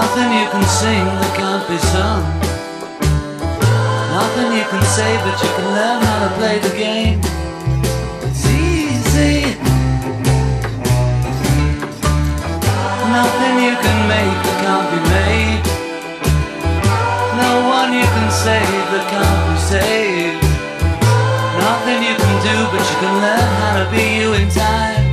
Nothing you can sing that can't be sung. Nothing you can say, but you can learn how to play the game. It's easy. Nothing you can make that can't be made. No one you can save that can't be saved. Nothing you can do, but you can learn how to be you in time.